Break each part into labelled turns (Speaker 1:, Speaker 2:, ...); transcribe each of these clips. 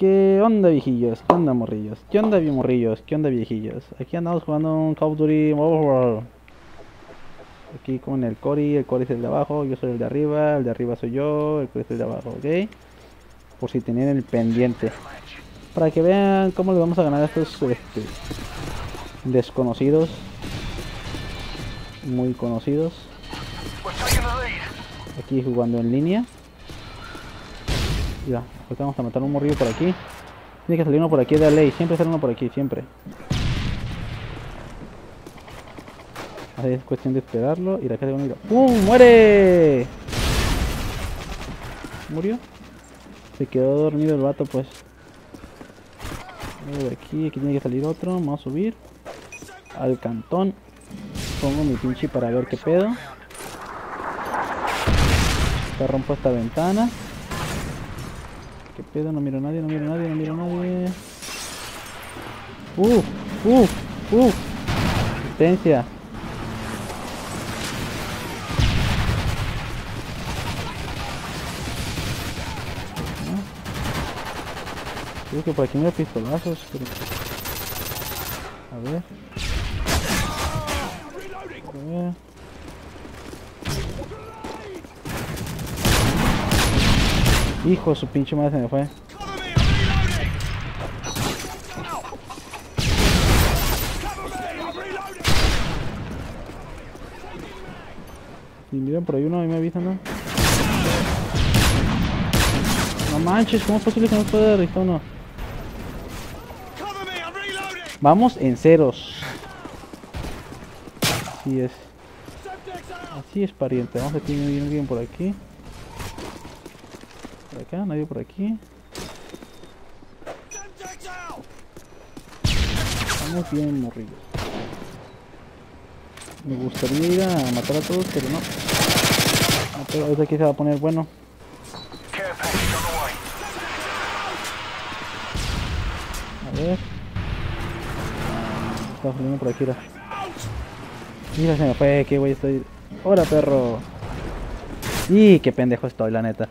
Speaker 1: ¿Qué onda viejillos? ¿Qué onda morrillos? ¿Qué onda morrillos? ¿Qué onda viejillos? Aquí andamos jugando un Call of Duty. Aquí con el Cory, el Cory es el de abajo, yo soy el de arriba, el de arriba soy yo, el Cory es el de abajo, ¿ok? Por si tenían el pendiente. Para que vean cómo le vamos a ganar a estos este, desconocidos. Muy conocidos. Aquí jugando en línea. Ya, ahorita vamos a matar un morrillo por aquí. Tiene que salir uno por aquí de la ley. Siempre sale uno por aquí, siempre. Así es cuestión de esperarlo. Y la casa de ¡Pum! ¡Muere! ¿Murió? Se quedó dormido el vato, pues. De aquí, aquí tiene que salir otro. Vamos a subir. Al cantón. Pongo mi pinche para ver qué pedo. Te rompo esta ventana. ¿Qué pedo? No miro a nadie, no miro a nadie, no miro a nadie. Uh, uh, uh. Asistencia. ¿No? Creo que por aquí miro pistolazos. pero- A ver. A ver. Hijo de su pinche madre se me fue. Si miran por ahí uno, a mí me avisan, ¿no? No manches, ¿cómo es posible que no pueda realizar uno? Vamos en ceros. Así es. Así es, pariente. Vamos a tener alguien por aquí. Acá, nadie por aquí. Estamos bien morridos. Me gustaría ir a matar a todos, pero no. Ah, pero aquí se va a poner bueno. A ver. Está saliendo por aquí, mira. Mira, se me fue, qué güey estoy. ¡Hora, perro! ¡Y qué pendejo estoy, la neta!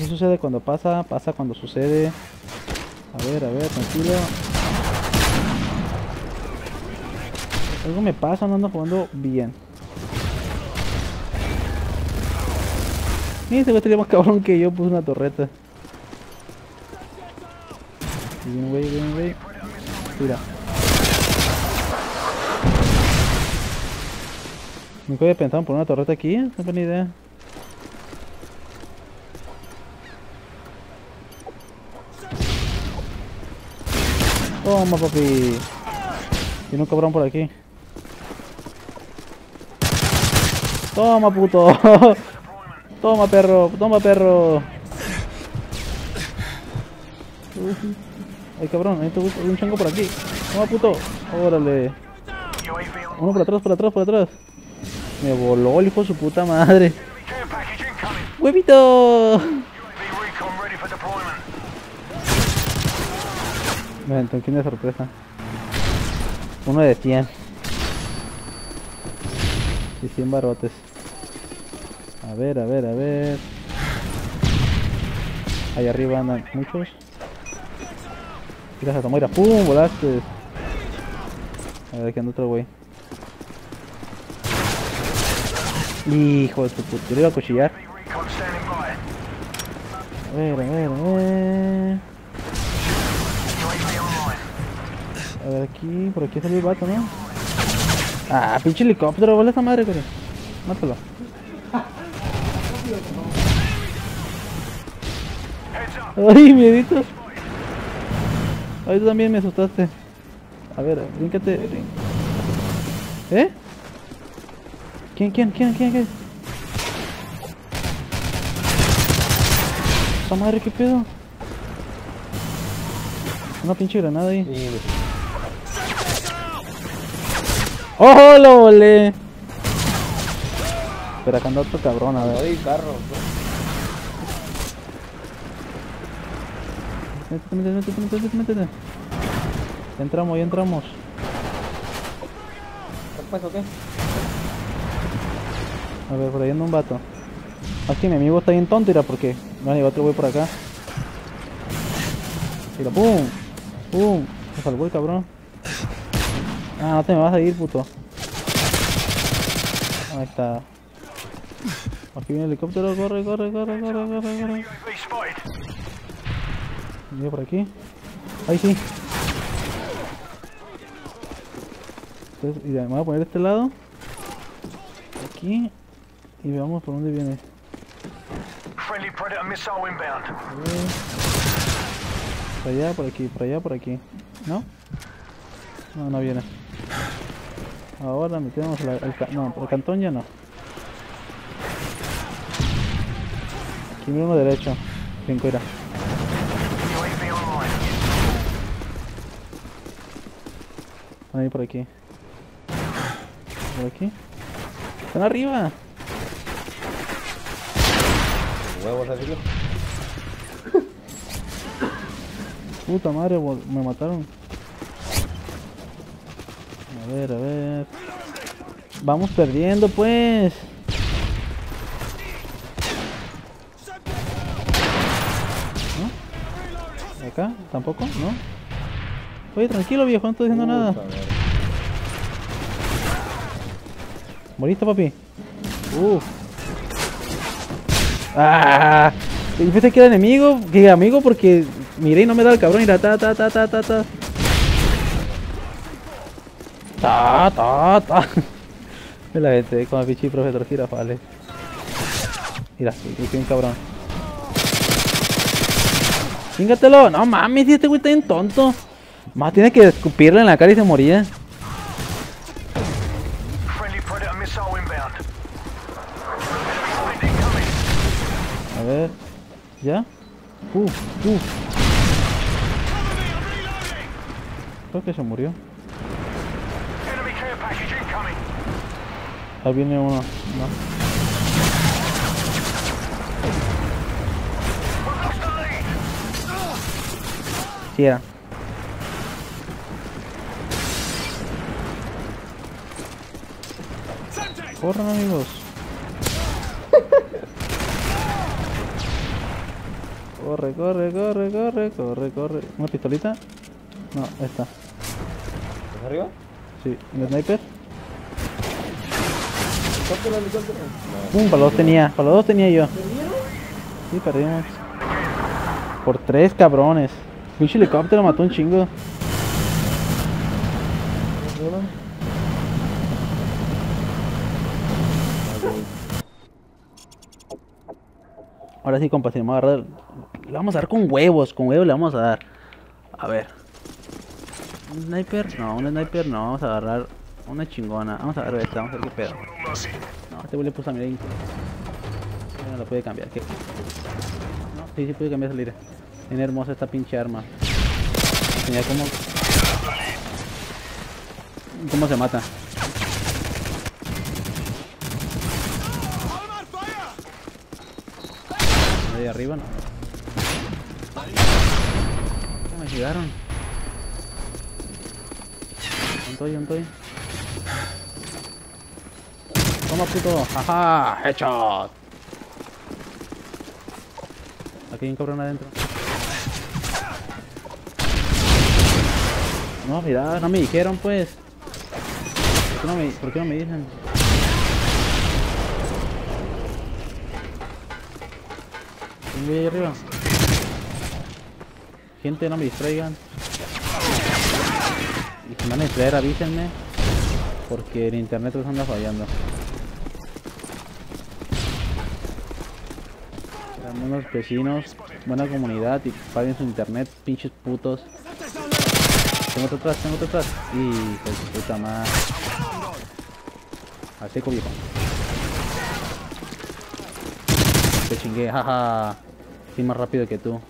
Speaker 1: Así sucede cuando pasa, pasa cuando sucede. A ver, a ver, tranquilo. Algo me pasa, no ando jugando bien. Mira, ese güey estaría más cabrón que yo, puse una torreta. Bien, güey, bien, güey. Mira. Nunca había pensado en poner una torreta aquí, no tengo ni idea. Toma, papi. Tiene un cabrón por aquí. Toma, puto. Toma, perro. Toma, perro. Ay, cabrón. Hay un chango por aquí. Toma, puto. Órale. Uno por atrás, por atrás, por atrás. Me voló el hijo de su puta madre. ¡Huevito! Me aventó un de sorpresa. Uno de 100. Y 100 barrotes. A ver, a ver, a ver. Ahí arriba andan muchos. Mira, Satomoira. ¡Pum! Volaste. A ver, aquí anda otro güey. Hijo de su puta. Yo le iba a cuchillar. A ver, a ver, a ver. A ver, aquí, por aquí salió el vato, ¿no? Ah, pinche helicóptero, vale esa madre, güey. Mátalo. Ay, miedito. Ay, tú también me asustaste. A ver, bríncate. brin- ¿Eh? ¿Quién, quién, quién, quién, quién? Esa madre, ¿qué pedo? Una pinche granada ahí. ¡Oh, lo volé! Pero acá anda otro cabrón, a ver.
Speaker 2: Doy carro.
Speaker 1: Métete, métete, métete, métete, métete. Ya entramos, ya entramos.
Speaker 2: ¿Qué pasó qué?
Speaker 1: A ver, por ahí anda un vato. Es que mi amigo está bien tonto, mira, porque no llegó otro güey por acá. Mira, pum, pum, se salvó el cabrón. Ah, no te me vas a ir, puto. Ahí está. Aquí viene el helicóptero, corre, corre, corre, corre, corre, corre. Mira por aquí. Ahí sí. Entonces, y me voy a poner de este lado. Aquí. Y veamos por dónde viene.
Speaker 3: Friendly Predator missile inbound.
Speaker 1: A ver. Por allá, por aquí, por allá, por aquí. ¿No? No, no viene. Ahora metemos la, el, no, el cantón ya no. Aquí uno derecho. Cinco era.
Speaker 3: UAV online.
Speaker 1: Ahí por aquí. Por aquí. Están arriba.
Speaker 2: Huevos, así
Speaker 1: Puta madre, me mataron. A ver, a ver. Vamos perdiendo, pues. ¿No? ¿Acá? ¿Tampoco? ¿No? Oye, tranquilo, viejo, no estoy diciendo nada. ¿Moriste, papi? Uf. ¡Ah! Y pensé que era enemigo, que amigo, porque miré y no me da el cabrón. Mira, ta, ta, ta, ta, ta, ta. Ta, ta, ta. Me la vete con el pichi profesor Girafales. Mira, que un cabrón. Chingatelo. No mames, este güey está bien tonto. Más tiene que escupirle en la cara y se moría. A ver. ¿Ya? Uf, uf. Creo que se murió. Ahí viene uno. No. Sí era. Corran amigos. Corre, corre, corre, corre, corre, corre. ¿Una pistolita? No, esta.
Speaker 2: ¿Estás arriba?
Speaker 1: Sí, ¿el sniper? Pum, para los dos tenía, para los dos tenía yo. Sí, perdimos. Por tres cabrones. Pinche helicóptero mató un chingo. Ahora sí, compa, si le vamos a agarrar. Le vamos a dar con huevos, con huevos le vamos a dar. A ver. ¿Un sniper? No, un sniper no, vamos a agarrar una chingona. Vamos a ver esta, vamos a ver qué pedo. No, este güey puso a. Ya no la puede cambiar. ¿qué? No, sí, sí puede cambiar salir. Tiene hermosa esta pinche arma. Enseñar cómo. cómo se mata. Ahí arriba. No me llegaron. ¿Dónde estoy? ¿Dónde estoy? Toma puto. Jaja, headshot. Aquí hay un cabrón adentro. No, mira, no me dijeron pues. ¿Por qué no me, por qué no ahí arriba? Gente, no me distraigan. Y si me van a distraer, avísenme. Porque el internet nos anda fallando. Eran unos vecinos, buena comunidad y paguen su internet, pinches putos. Tengo otro atrás, tengo otro atrás. Y pues puta madre. Al seco viejo. Te chingué, jaja. Estoy más rápido que tú.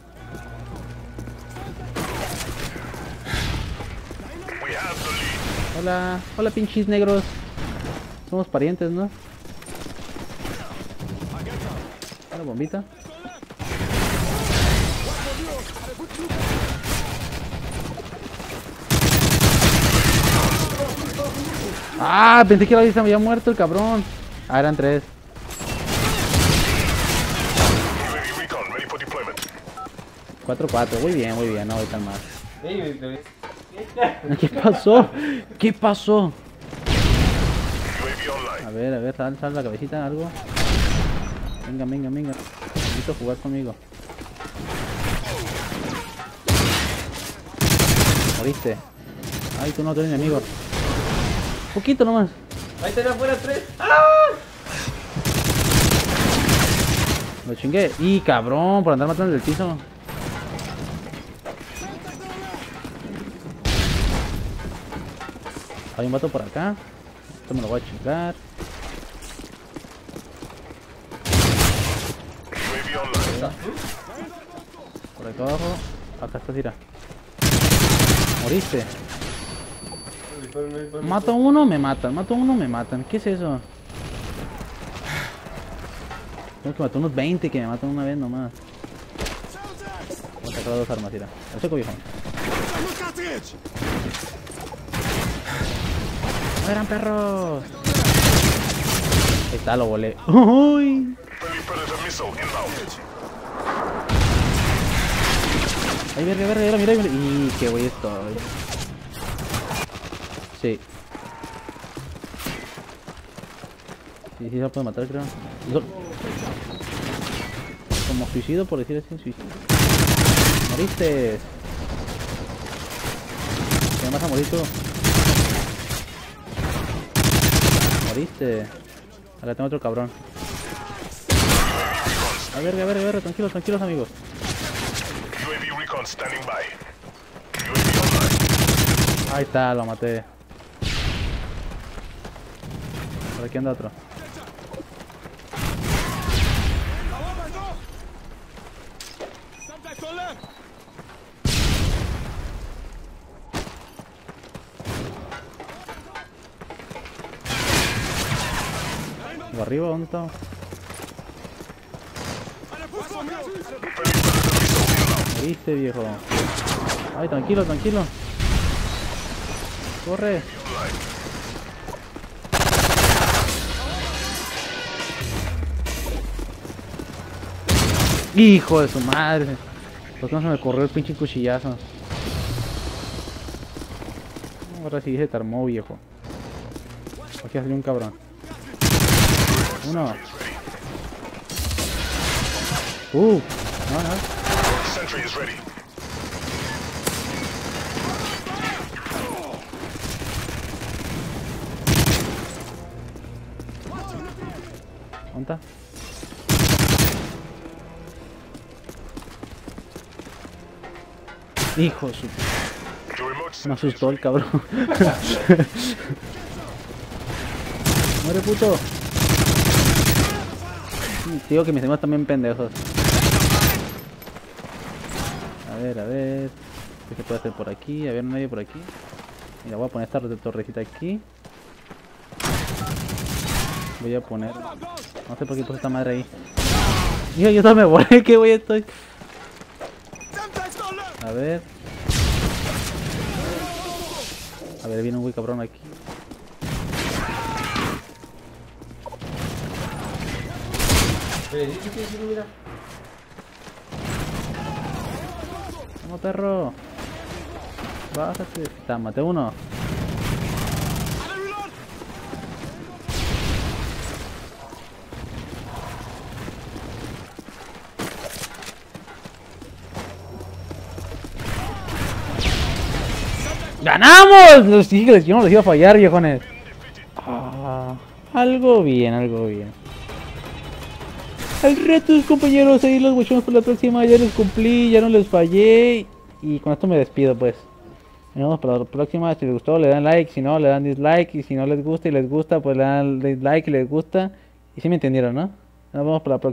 Speaker 1: Hola, hola pinches negros. Somos parientes, ¿no? Hola, bombita. Ah, pensé que la se había muerto el cabrón. Ah, eran tres. Cuatro, cuatro. Muy bien, muy bien. No voy tan mal. ¿Qué pasó? ¿Qué pasó? A ver, a ver, sal, sal la cabecita, algo. Venga, venga, venga. Necesito jugar conmigo. Moriste. Ay, tú no, tú eres enemigo. Poquito nomás.
Speaker 2: Ahí están afuera tres.
Speaker 1: Lo chingué. Y cabrón, por andar matando del piso. Hay un vato por acá. Esto me lo voy a chingar. Por acá abajo. Acá está tira. Moriste. Mato a uno, me matan. Mato a uno, me matan. ¿Qué es eso? Tengo que matar unos 20 que me matan una vez nomás. Voy a sacar dos armas, tira. El seco viejo. ¡Mueran perros! Ahí está, lo volé. ¡Uy! Ay, verga, verga, verga, mira, mira. Y qué güey estoy. Sí. Sí, sí, se lo puedo matar, creo. Como suicidio, por decir así, suicidio. Moriste. ¿Qué vas a morir tú? Moriste. Acá tengo otro cabrón. A ver, a ver, a ver, tranquilos, tranquilos, amigos. Ahí está, lo maté. Por aquí anda otro. ¿O arriba? ¿Dónde está? Moriste, viejo. Ay, tranquilo, tranquilo. Corre. Hijo de su madre. ¿Por qué no se me corrió el pinche cuchillazo? Ahora sí se te armó, viejo. Aquí salió un cabrón. Uno. Uh, no, no. ¿Dónde está? Hijo su... Me asustó el cabrón. Muere puto. Digo que mis demás también pendejos. A ver, a ver. ¿Qué se puede hacer por aquí? A ver, nadie por aquí. Mira, voy a poner esta torrecita aquí. Voy a poner... No sé por qué puse esta madre ahí. Hijo, yo también me volé, qué güey estoy. A ver. A ver, viene un güey cabrón aquí. Vamos, perro. Bájate. Está, maté uno. ¡Ganamos! Los dije, yo no los iba a fallar, viejones. Ah, algo bien, algo bien. Al reto, compañeros, ahí los guachamos por la próxima. Ya les cumplí, ya no les fallé. Y con esto me despido, pues. Nos vemos para la próxima. Si les gustó, le dan like. Si no, le dan dislike. Y si no les gusta y les gusta, pues le dan dislike y les gusta. Y si me entendieron, ¿no? Nos vemos para la próxima.